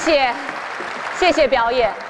谢谢，谢谢表演。